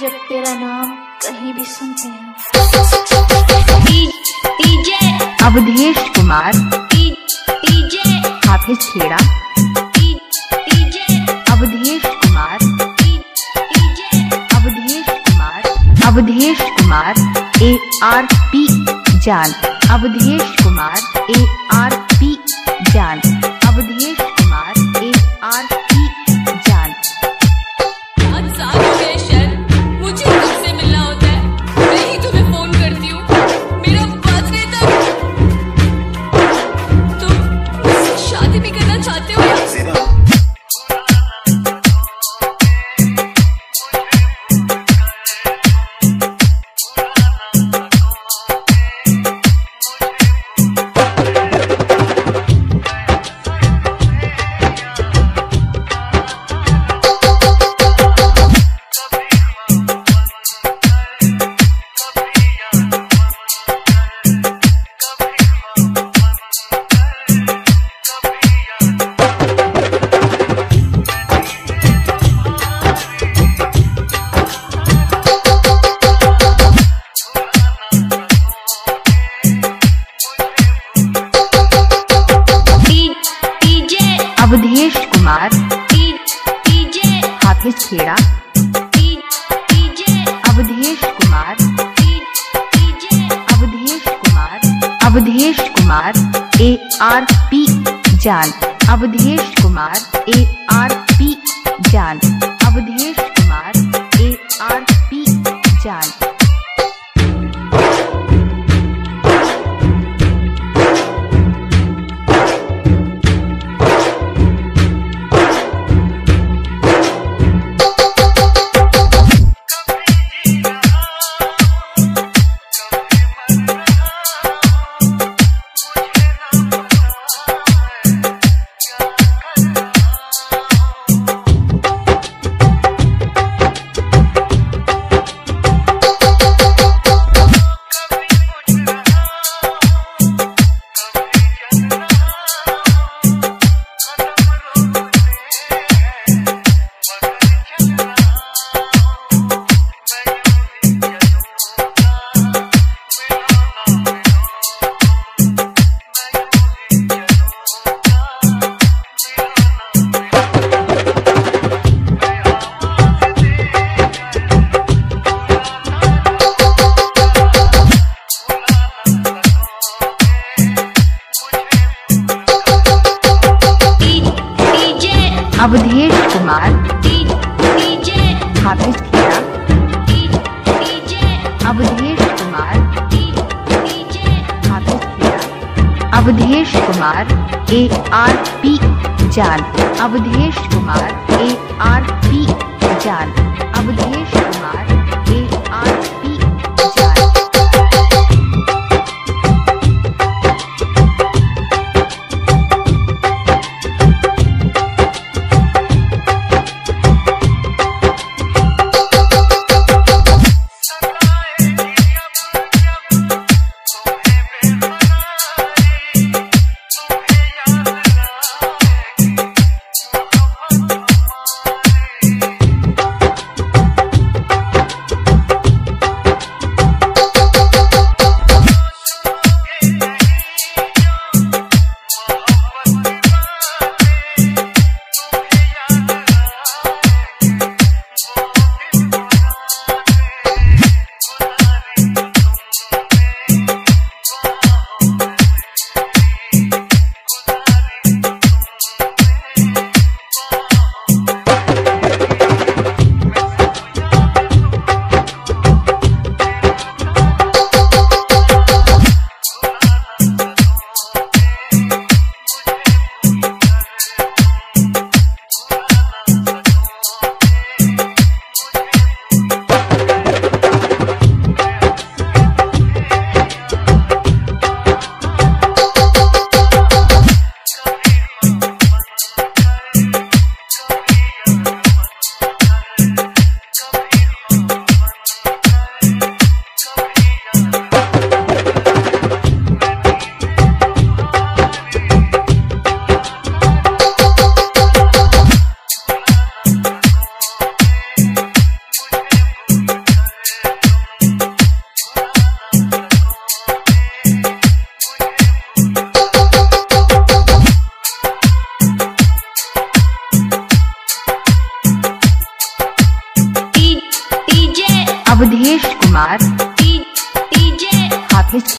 जब तेरा नाम कहीं भी सुनते हैं। DJ. Awadhesh Kumar. DJ. Hafiz Kheda. DJ. Awadhesh Kumar. DJ. Awadhesh Kumar. Awadhesh Kumar. A R P जान। Awadhesh Kumar. A R P जान। Awadhesh Kheda Awadhesh Kumar. Awadhesh Kumar. Awadhesh Kumar A R P जान। Awadhesh Kumar A R P जान। अवधेश कुमार। स्थापित किया। अवधेश कुमार। स्थापित किया। Awadhesh Kumar A R P जान। Awadhesh Kumar A R P जान। Awadhesh Kumar Awadhesh Kumar. DJ. हाफिज